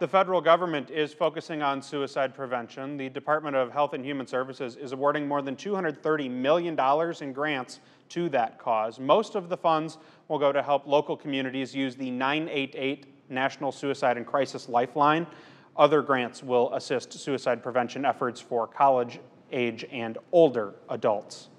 The federal government is focusing on suicide prevention. The Department of Health and Human Services is awarding more than $230 million in grants to that cause. Most of the funds will go to help local communities use the 988 National Suicide and Crisis Lifeline. Other grants will assist suicide prevention efforts for college age and older adults.